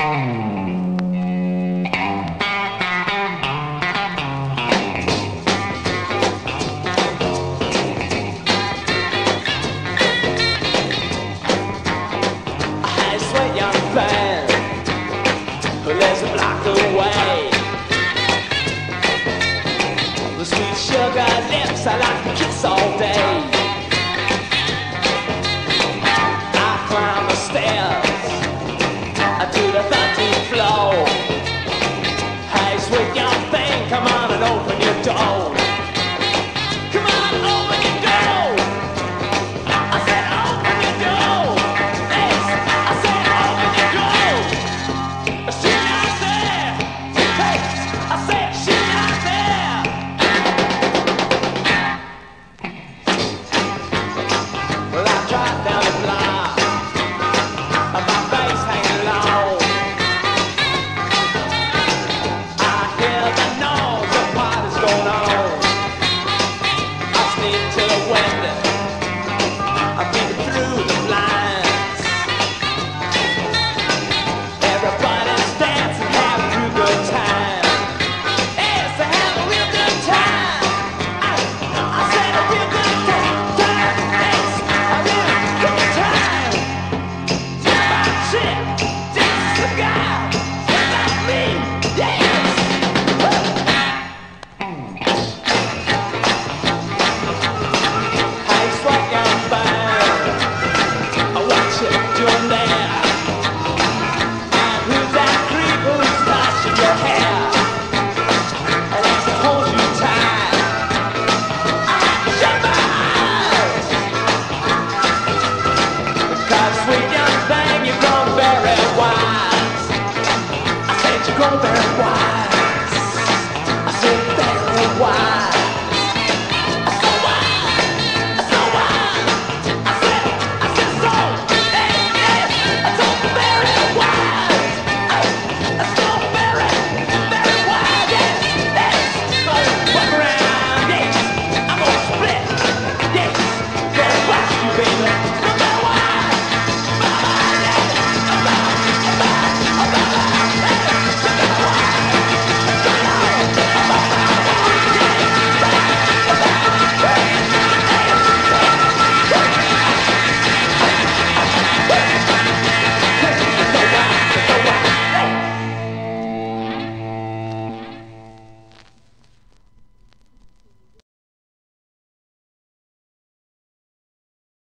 I swear young fan who know corta